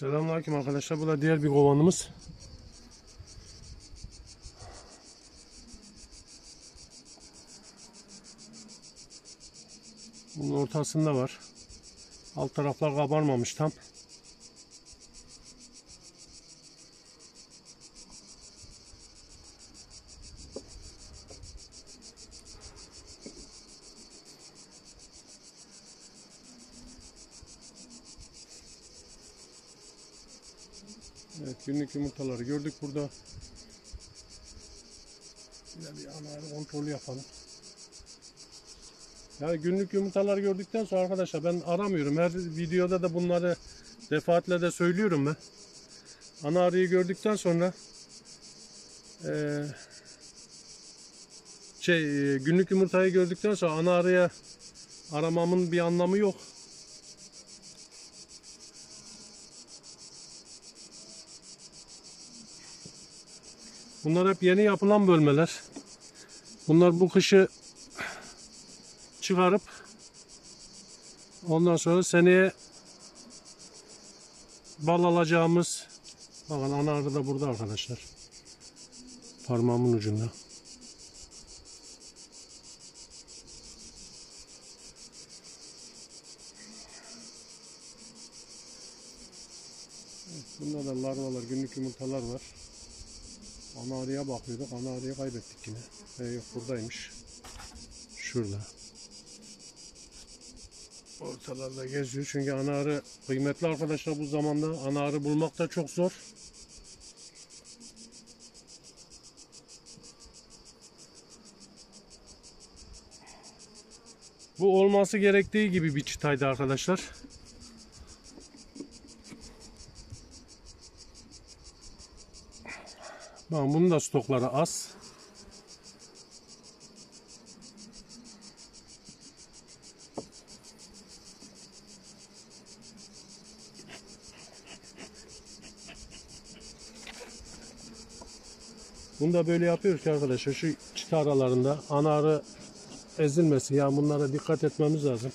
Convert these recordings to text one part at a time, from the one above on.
Selamünaleyküm arkadaşlar. Bu da diğer bir kovanımız. Bunun ortasında var. Alt taraflar kabarmamış tam. Evet günlük yumurtaları gördük burada. De bir ana kontrolü yapalım. Yani günlük yumurtalar gördükten sonra arkadaşlar ben aramıyorum. Her videoda da bunları defaatle de söylüyorum ben. Ana arıyı gördükten sonra eee, şey eee, günlük yumurtayı gördükten sonra ana arıya aramamın bir anlamı yok. Bunlar hep yeni yapılan bölmeler. Bunlar bu kışı çıkarıp ondan sonra seneye bal alacağımız bakın ana da burada arkadaşlar. Parmağımın ucunda. Bunda da larvalar, günlük yumurtalar var. Ana arıya bakıyorduk. Ana arıyı kaybettik yine. E, yok buradaymış. Şurada. Ortalarda geziyor. Çünkü ana arı kıymetli arkadaşlar bu zamanda. Ana arı bulmak da çok zor. Bu olması gerektiği gibi bir çıtaydı arkadaşlar. Bakın bunun da stokları az. Bunu da böyle yapıyoruz ki arkadaşlar şu çıta aralarında ana arı ezilmesin. Yani bunlara dikkat etmemiz lazım.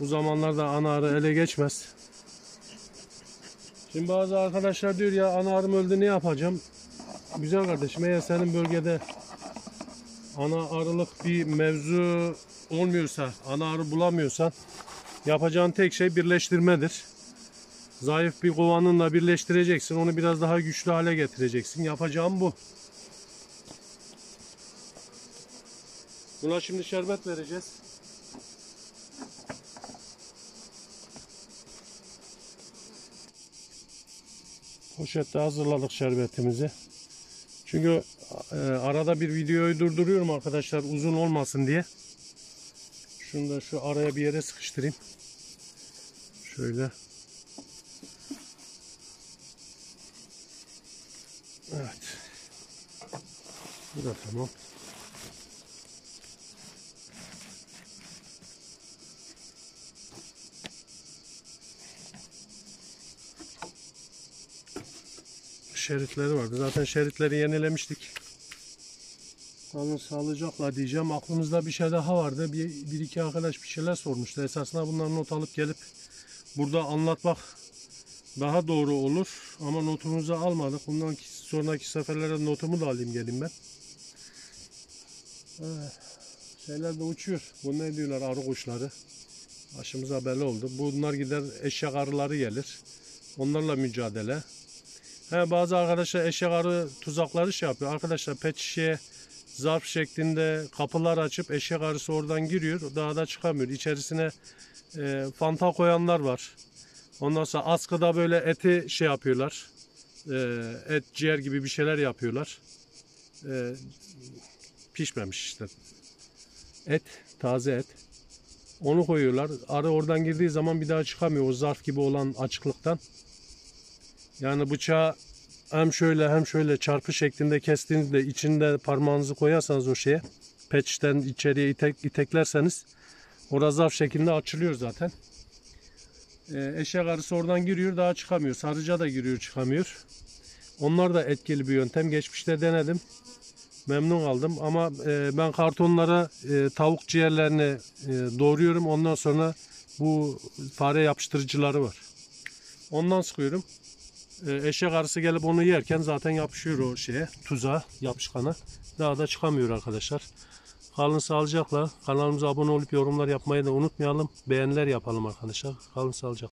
Bu zamanlarda ana arı ele geçmez. Şimdi bazı arkadaşlar diyor ya ana arım öldü ne yapacağım? Güzel kardeşim eğer senin bölgede ana arılık bir mevzu olmuyorsa, ana arı bulamıyorsan yapacağın tek şey birleştirmedir. Zayıf bir kovanınla birleştireceksin. Onu biraz daha güçlü hale getireceksin. Yapacağım bu. Buna şimdi şerbet vereceğiz. Poşette hazırladık şerbetimizi. Çünkü e, arada bir videoyu durduruyorum arkadaşlar uzun olmasın diye. Şunu da şu araya bir yere sıkıştırayım. Şöyle. Evet. Bu da tamam. Şeritleri vardı. Zaten şeritleri yenilemiştik. Kalın sağlıcakla diyeceğim. Aklımızda bir şey daha vardı. Bir, bir iki arkadaş bir şeyler sormuştu. Esasında bunları not alıp gelip burada anlatmak daha doğru olur. Ama notumuzu almadık. Bundan sonraki seferlere notumu da alayım gelin ben. Evet. Şeyler de uçuyor. Bu ne diyorlar arı kuşları. Başımıza bela oldu. Bunlar gider eşek arıları gelir. Onlarla mücadele. He, bazı arkadaşlar eşek arı tuzakları şey yapıyor. Arkadaşlar pet şişeye zarf şeklinde kapılar açıp eşek arısı oradan giriyor. Daha da çıkamıyor. İçerisine e, fanta koyanlar var. Ondan sonra askıda böyle eti şey yapıyorlar. E, et ciğer gibi bir şeyler yapıyorlar. E, pişmemiş işte. Et, taze et. Onu koyuyorlar. Arı oradan girdiği zaman bir daha çıkamıyor. O zarf gibi olan açıklıktan. Yani bıçağı hem şöyle hem şöyle çarpı şeklinde kestiğinizde içinde parmağınızı koyarsanız o şeye peçten içeriye itek, iteklerseniz orada zarf şeklinde açılıyor zaten. Ee, eşek arısı oradan giriyor daha çıkamıyor. Sarıca da giriyor çıkamıyor. Onlar da etkili bir yöntem. Geçmişte denedim. Memnun kaldım ama e, ben kartonlara e, tavuk ciğerlerini e, doğruyorum. Ondan sonra bu fare yapıştırıcıları var. Ondan sıkıyorum. Ee, eşek arısı gelip onu yerken zaten yapışıyor o şeye, tuza, yapışkana. Daha da çıkamıyor arkadaşlar. Kalın sağlıcakla. Kanalımıza abone olup yorumlar yapmayı da unutmayalım. Beğeniler yapalım arkadaşlar. Kalın sağlıcakla.